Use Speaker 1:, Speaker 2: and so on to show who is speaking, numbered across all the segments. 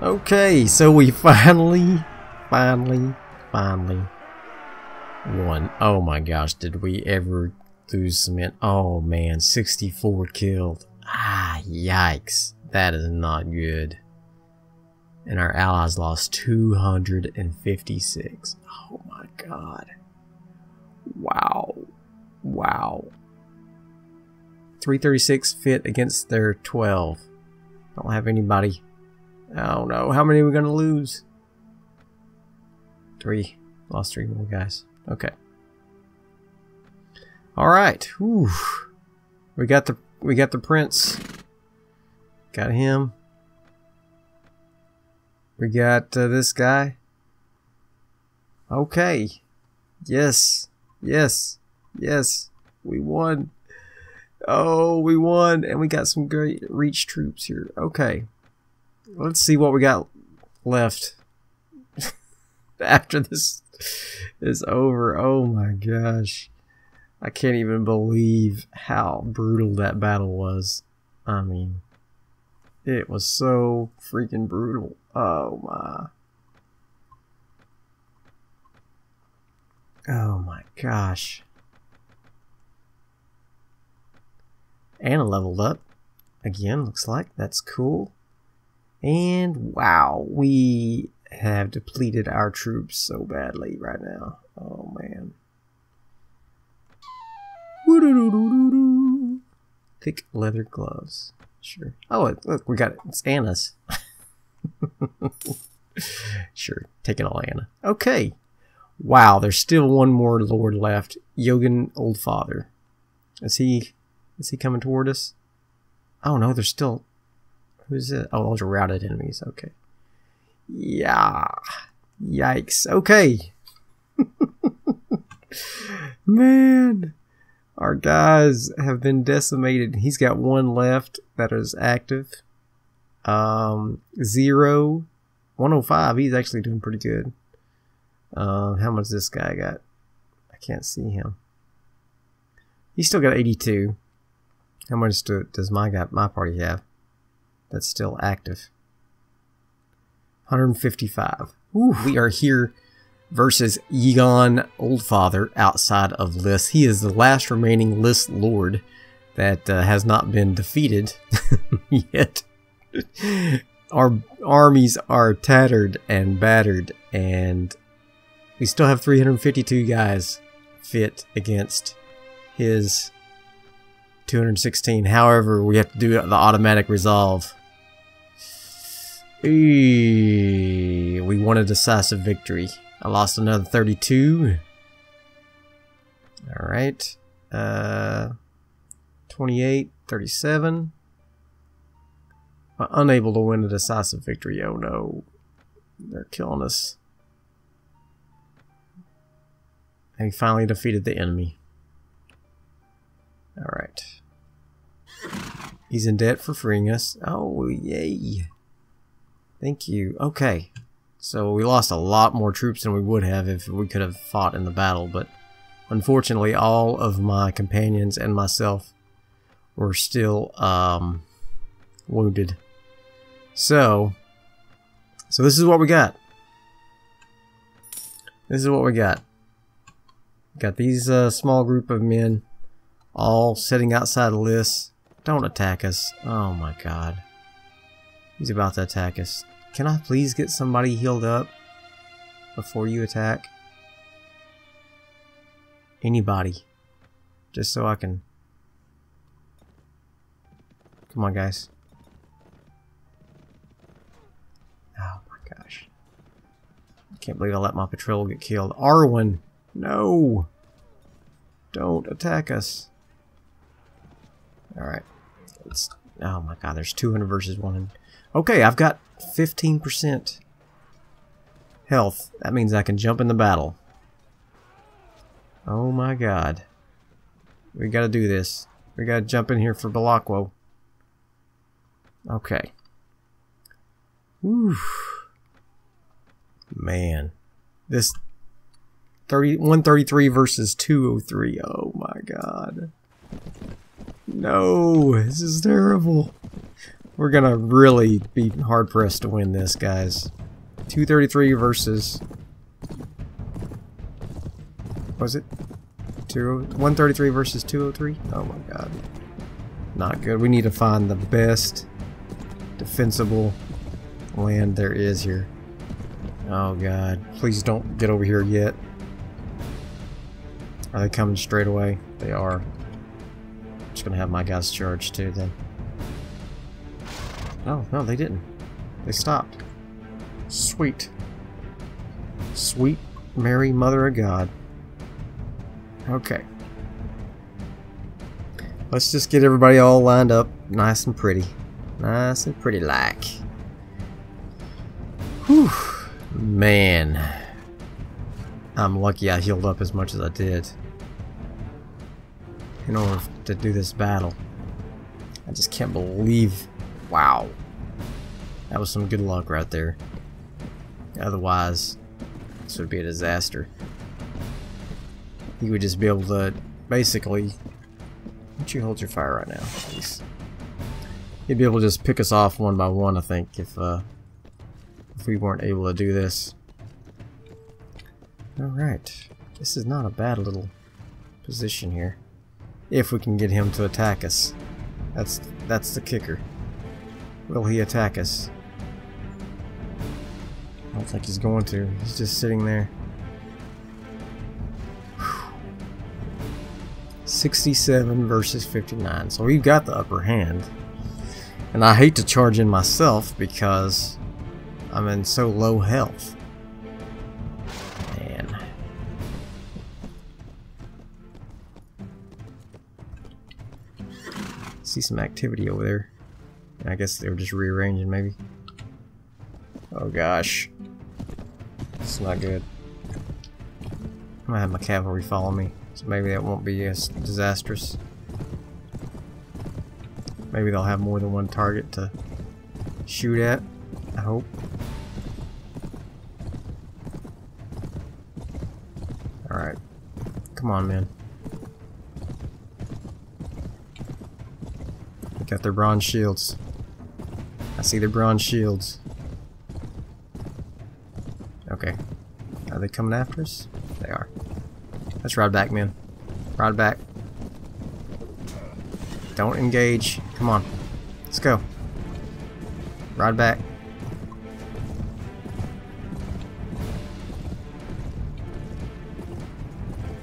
Speaker 1: Okay, so we finally, finally, finally won. Oh my gosh, did we ever lose men? Oh man, 64 killed. Ah, yikes. That is not good. And our allies lost 256. Oh my god. Wow. Wow. 336 fit against their 12. Don't have anybody. Oh no, how many are we gonna lose? Three. Lost three more guys. Okay. Alright. We got the we got the prince. Got him. We got uh, this guy. Okay. Yes. Yes. Yes. We won. Oh, we won. And we got some great reach troops here. Okay. Let's see what we got left after this is over. Oh my gosh. I can't even believe how brutal that battle was. I mean, it was so freaking brutal. Oh my. Oh my gosh. Anna leveled up. Again, looks like. That's cool. And wow, we have depleted our troops so badly right now. Oh man. Thick leather gloves. Sure. Oh, look, we got it. It's Anna's. sure, take it all, Anna. Okay. Wow, there's still one more lord left. Yogan Old Father. Is he is he coming toward us? Oh no, there's still Who's it? Oh, those are routed enemies. Okay. Yeah. Yikes. Okay. Man. Our guys have been decimated. He's got one left that is active. Um, zero. 105. He's actually doing pretty good. Uh, how much this guy got? I can't see him. He's still got 82. How much do, does my guy, my party have? That's still active. 155. Ooh, we are here versus Egon Oldfather outside of Lys. He is the last remaining Lys Lord that uh, has not been defeated yet. Our armies are tattered and battered, and we still have 352 guys fit against his 216. However, we have to do the automatic resolve we won a decisive victory. I lost another 32. Alright. Uh, 28, 37. I'm unable to win a decisive victory. Oh no. They're killing us. And he finally defeated the enemy. Alright. He's in debt for freeing us. Oh, yay. Thank you. Okay. So we lost a lot more troops than we would have if we could have fought in the battle, but unfortunately all of my companions and myself were still um, wounded. So, so this is what we got. This is what we got. Got these uh, small group of men all sitting outside of Lys. Don't attack us. Oh my god. He's about to attack us. Can I please get somebody healed up before you attack? Anybody. Just so I can... Come on, guys. Oh my gosh. I can't believe I let my patrol get killed. Arwen! No! Don't attack us. Alright. Oh my god, there's 200 versus 100. Okay, I've got 15% health. That means I can jump in the battle. Oh my god. We gotta do this. We gotta jump in here for Balakwo. Okay. Whew. Man. This 30, 133 versus 203. Oh my god. No, this is terrible. We're gonna really be hard pressed to win this, guys. 233 versus. Was it? Two, 133 versus 203? Oh my god. Not good. We need to find the best defensible land there is here. Oh god. Please don't get over here yet. Are they coming straight away? They are. I'm just gonna have my guys charge too then. Oh, no, they didn't. They stopped. Sweet. Sweet Mary Mother of God. Okay. Let's just get everybody all lined up nice and pretty. Nice and pretty like. Whew. Man. I'm lucky I healed up as much as I did. In order to do this battle. I just can't believe... Wow. That was some good luck right there. Otherwise, this would be a disaster. He would just be able to basically don't you hold your fire right now, please? He'd be able to just pick us off one by one, I think, if uh, if we weren't able to do this. Alright. This is not a bad little position here. If we can get him to attack us. That's that's the kicker. Will he attack us? I don't he's going to. He's just sitting there. 67 versus 59. So we've got the upper hand. And I hate to charge in myself because I'm in so low health. Man. See some activity over there. I guess they were just rearranging maybe. Oh gosh. Not good. I'm gonna have my cavalry follow me. So maybe that won't be as disastrous. Maybe they'll have more than one target to shoot at. I hope. Alright. Come on, man. Got their bronze shields. I see their bronze shields. Okay. Are they coming after us? They are. Let's ride back, man. Ride back. Don't engage. Come on. Let's go. Ride back.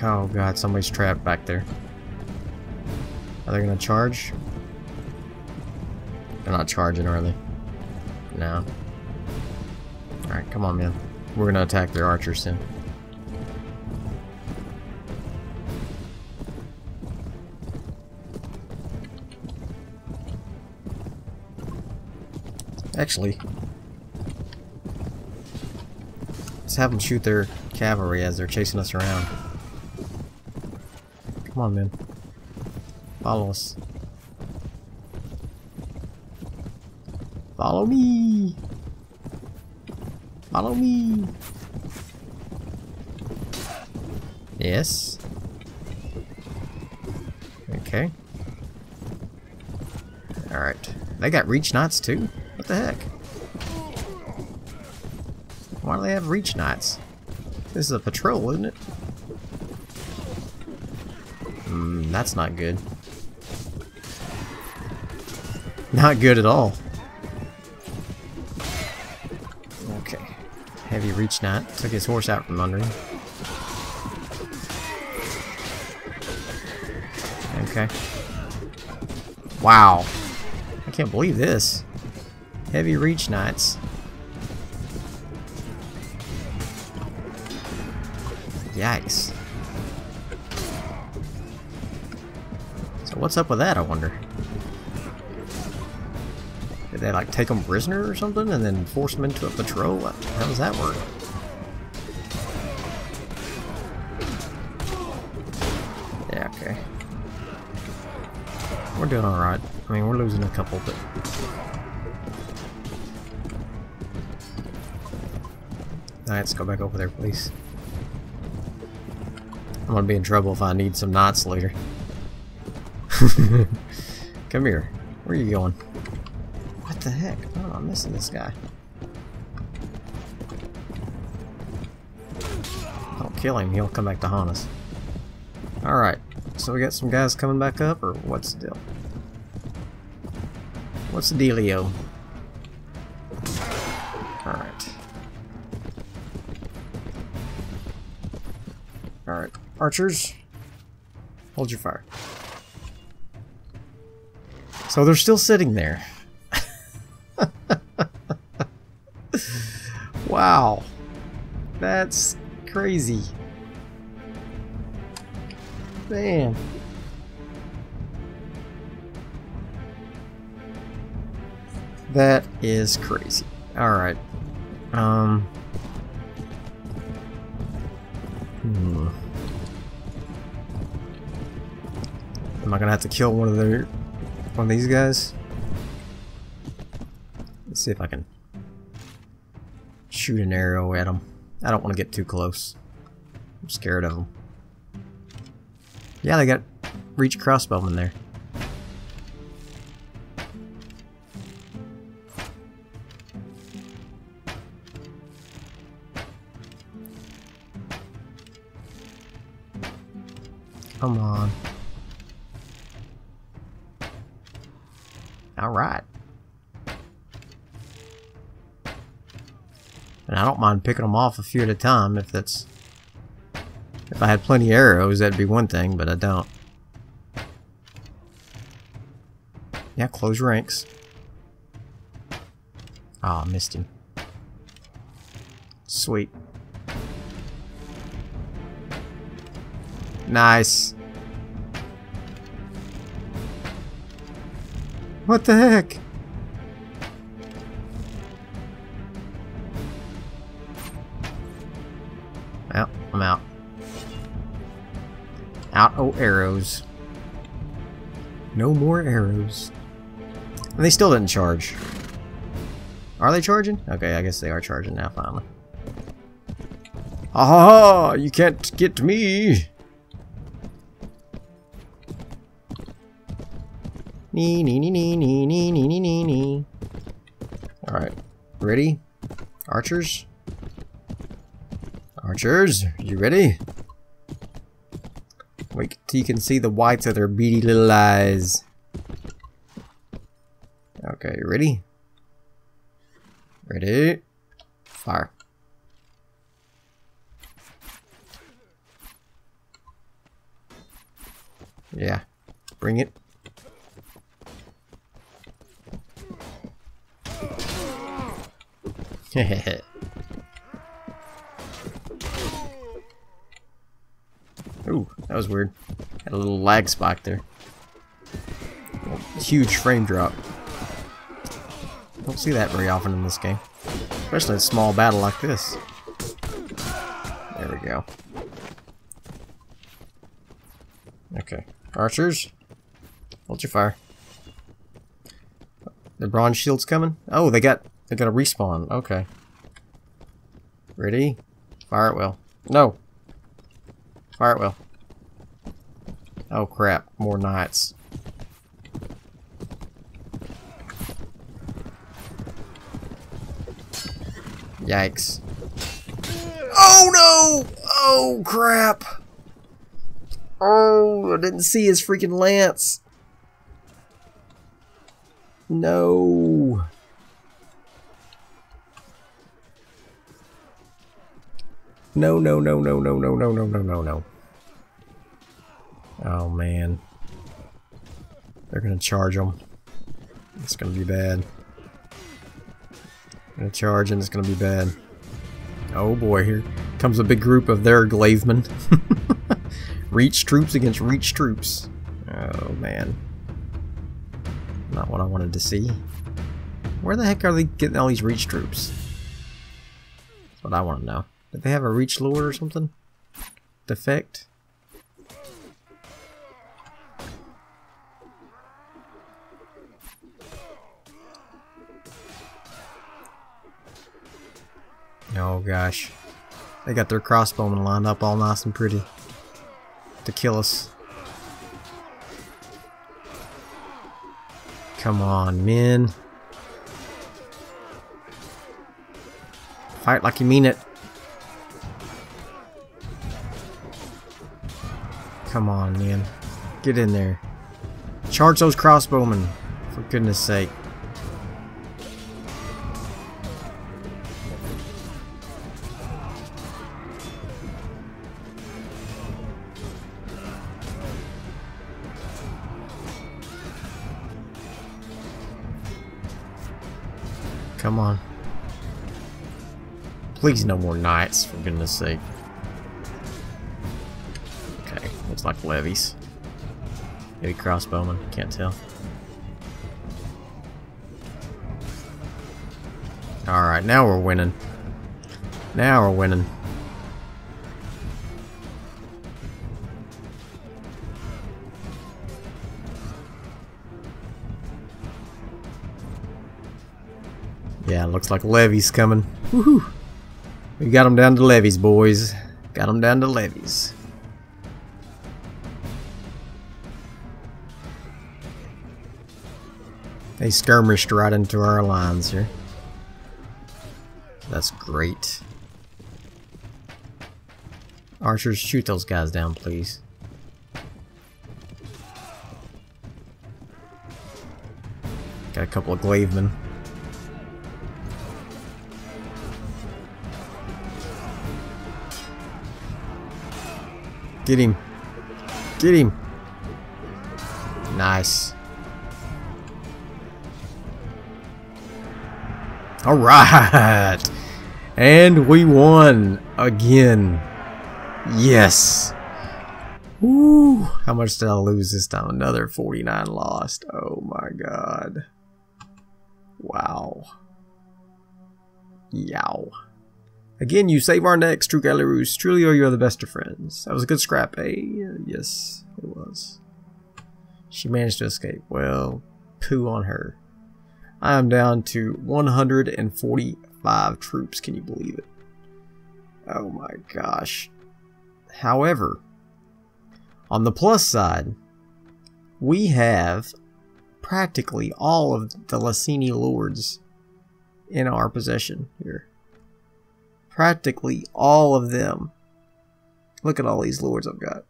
Speaker 1: Oh god, somebody's trapped back there. Are they gonna charge? They're not charging, are they? No. Alright, come on, man. We're gonna attack their archers soon. Actually, let's have them shoot their cavalry as they're chasing us around. Come on, man. Follow us. Follow me! Follow me! Yes. Okay. Alright. They got reach knots too? What the heck? Why do they have reach knots? This is a patrol, isn't it? Hmm, that's not good. Not good at all. Heavy reach knight. Took his horse out from under him. Okay. Wow. I can't believe this. Heavy reach knights. Yikes. So what's up with that, I wonder? They like take them prisoner or something and then force them into a patrol? How does that work? Yeah, okay. We're doing alright. I mean, we're losing a couple, but Alright, let's go back over there, please. I'm gonna be in trouble if I need some knots later. Come here. Where are you going? The heck? Oh, I'm missing this guy. Don't kill him, he'll come back to haunt us. Alright, so we got some guys coming back up, or what's the deal? What's the dealio? Alright. Alright, archers, hold your fire. So they're still sitting there. Wow. That's crazy. Man. That is crazy. Alright. Um. Hmm. Am I gonna have to kill one of their one of these guys? Let's see if I can shoot an arrow at them. I don't want to get too close. I'm scared of them. Yeah, they got reach crossbowmen there. Come on. Alright. And I don't mind picking them off a few at a time if that's... If I had plenty of arrows, that'd be one thing, but I don't. Yeah, close ranks. Ah, oh, missed him. Sweet. Nice. What the heck? Arrows. No more arrows. And they still didn't charge. Are they charging? Okay, I guess they are charging now, finally. Aha! You can't get me! Nee, nee, nee, nee, nee, nee, nee, nee, nee, nee. Alright. Ready? Archers? Archers, you ready? Wait till you can see the whites of their beady little eyes. Okay, ready? Ready? Fire. Yeah. Bring it. Ooh, that was weird. Had a little lag spike there. huge frame drop. Don't see that very often in this game. Especially a small battle like this. There we go. Okay. Archers, hold your fire. The bronze shield's coming? Oh, they got they got a respawn. Okay. Ready? Fire it will. No. It well. Oh crap. More knights. Yikes. Oh no! Oh crap! Oh, I didn't see his freaking lance. No. No, no, no, no, no, no, no, no, no, no, no. Oh, man. They're gonna charge them. It's gonna be bad. Gonna charge and it's gonna be bad. Oh boy, here comes a big group of their Glavemen. reach troops against reach troops. Oh man. Not what I wanted to see. Where the heck are they getting all these reach troops? That's what I want to know. Did they have a reach lord or something? Defect? Oh gosh. They got their crossbowmen lined up all nice and pretty to kill us. Come on, men. Fight like you mean it. Come on, man. Get in there. Charge those crossbowmen, for goodness sake. Come on. Please no more knights, for goodness sake. Like levies. Maybe crossbowmen, can't tell. Alright, now we're winning. Now we're winning. Yeah, looks like levies coming. Woohoo! We got them down to levies, boys. Got them down to levies. They skirmished right into our lines here. That's great. Archers, shoot those guys down, please. Got a couple of Glavemen. Get him. Get him. Nice. Alright. And we won again. Yes. Woo. How much did I lose this time? Another 49 lost. Oh my god. Wow. Yow. Again, you save our necks, true Galleyroos. Truly you are the best of friends. That was a good scrap, eh? Yes, it was. She managed to escape. Well, poo on her. I am down to 145 troops. Can you believe it? Oh my gosh. However, on the plus side, we have practically all of the Lysene lords in our possession here. Practically all of them. Look at all these lords I've got.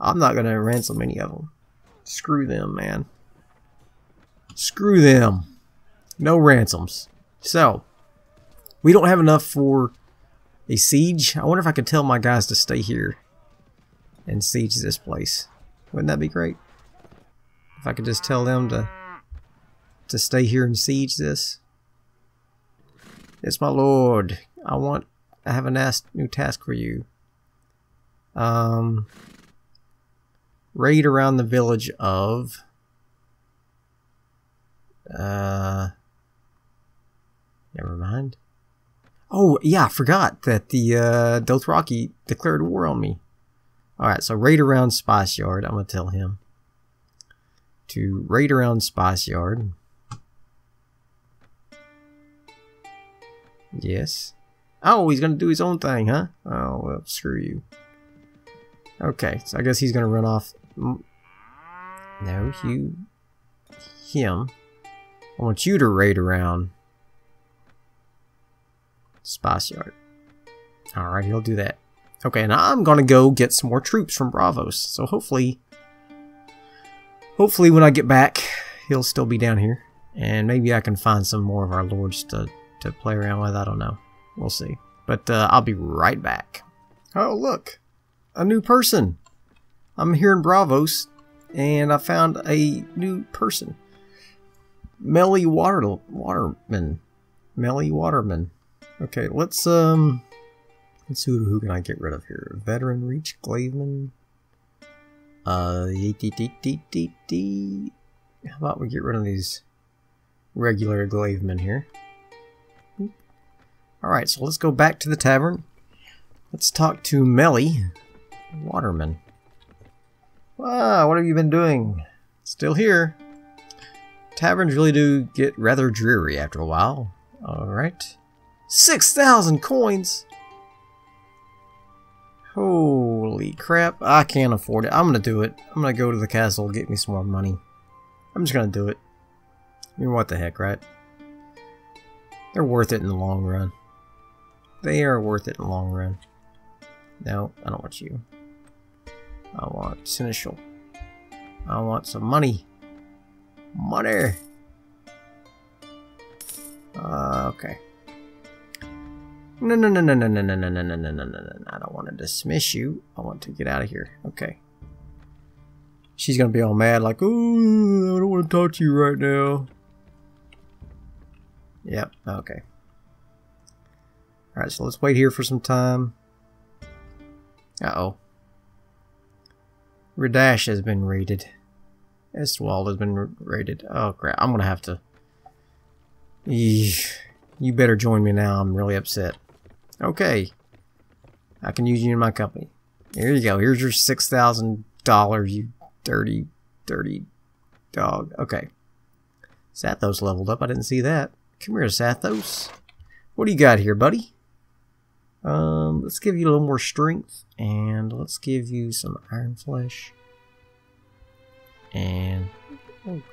Speaker 1: I'm not going to ransom any of them. Screw them, man. Screw them. No ransoms. So, we don't have enough for a siege. I wonder if I could tell my guys to stay here and siege this place. Wouldn't that be great? If I could just tell them to to stay here and siege this. It's my lord. I want I have a new task for you. Um raid around the village of uh never mind. Oh, yeah, I forgot that the uh Dothraki declared war on me. Alright, so raid around Spice Yard. I'm gonna tell him to raid around Spice Yard. Yes. Oh, he's gonna do his own thing, huh? Oh, well, screw you. Okay, so I guess he's gonna run off. No, you... Him. I want you to raid around Spice Yard. Alright, he'll do that. Okay, and I'm gonna go get some more troops from Braavos. So hopefully... Hopefully when I get back, he'll still be down here. And maybe I can find some more of our lords to, to play around with. I don't know. We'll see. But uh, I'll be right back. Oh, look. A new person. I'm here in Braavos, and I found a new person. Melly Water Waterman. Melly Waterman. Okay, let's um let's see who can I get rid of here. Veteran Reach Glaveman. Uh. How about we get rid of these regular Glavemen here? Alright, so let's go back to the tavern. Let's talk to Melly Waterman. Ah, what have you been doing? Still here. Taverns really do get rather dreary after a while. Alright. 6,000 coins! Holy crap, I can't afford it. I'm gonna do it. I'm gonna go to the castle, get me some more money. I'm just gonna do it. I mean, what the heck, right? They're worth it in the long run. They are worth it in the long run. No, I don't want you. I want Seneschal. I want some money. Money! Uh, okay. No, no, no, no, no, no, no, no, no, no, no, no, no, no. I don't want to dismiss you. I want to get out of here. Okay. She's gonna be all mad, like, oh, I don't want to talk to you right now. Yep, okay. Alright, so let's wait here for some time. Uh-oh. Radash has been raided. Estwald has been raided. Oh, crap. I'm gonna have to... Eesh. You better join me now. I'm really upset. Okay. I can use you in my company. Here you go. Here's your $6,000, you dirty, dirty dog. Okay. Sathos leveled up. I didn't see that. Come here, Sathos. What do you got here, buddy? Um, let's give you a little more strength, and let's give you some iron flesh. And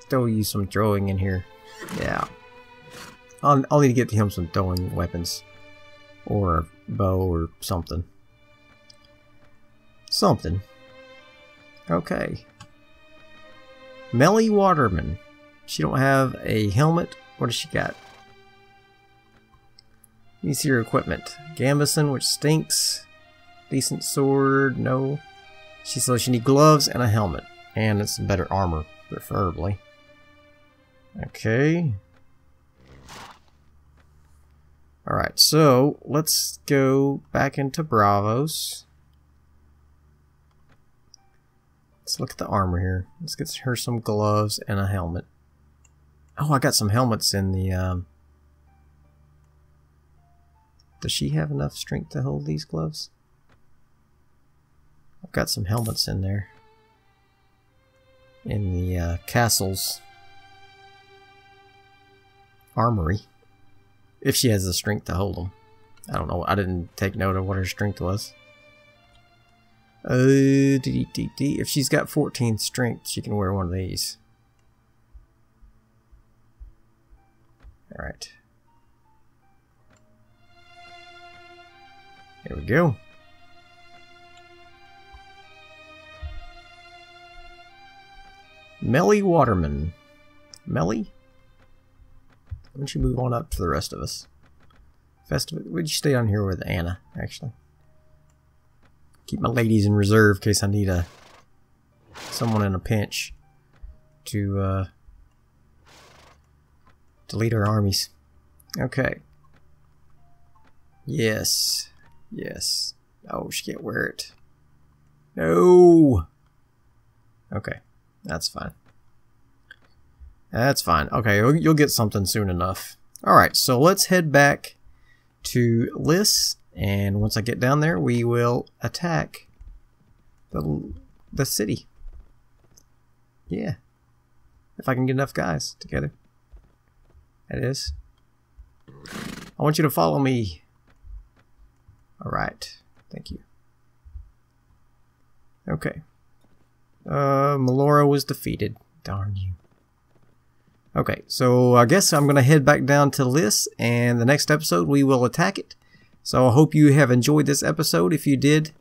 Speaker 1: throw you some throwing in here. Yeah. I'll, I'll need to get him some throwing weapons. Or a bow or something. Something. Okay. Melly Waterman. She don't have a helmet. What does she got? Let me see her equipment. Gambeson, which stinks. Decent sword, no. She says she need gloves and a helmet. And it's better armor, preferably. Okay. Alright, so let's go back into Braavos. Let's look at the armor here. Let's get her some gloves and a helmet. Oh, I got some helmets in the... Um... Does she have enough strength to hold these gloves? I've got some helmets in there. In the uh, castle's armory. If she has the strength to hold them. I don't know. I didn't take note of what her strength was. Uh, dee -dee -dee if she's got 14 strength, she can wear one of these. Alright. Here we go. Melly Waterman. Melly? Why don't you move on up to the rest of us? Festival. Would you stay on here with Anna, actually? Keep my ladies in reserve in case I need a someone in a pinch to uh, to lead our armies. Okay. Yes. Yes. Oh, she can't wear it. No. Okay. That's fine. That's fine. Okay, you'll get something soon enough. Alright, so let's head back to Lys, and once I get down there, we will attack the, the city. Yeah. If I can get enough guys together. That is. I want you to follow me. Alright. Thank you. Okay. Uh, Melora was defeated. Darn you. Okay, so I guess I'm going to head back down to Lys, and the next episode we will attack it. So I hope you have enjoyed this episode. If you did,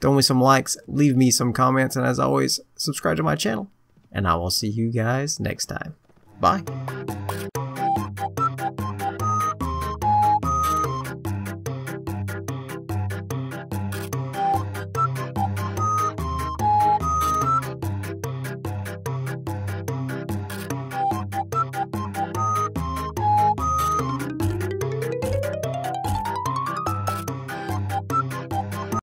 Speaker 1: throw me some likes, leave me some comments, and as always, subscribe to my channel. And I will see you guys next time. Bye.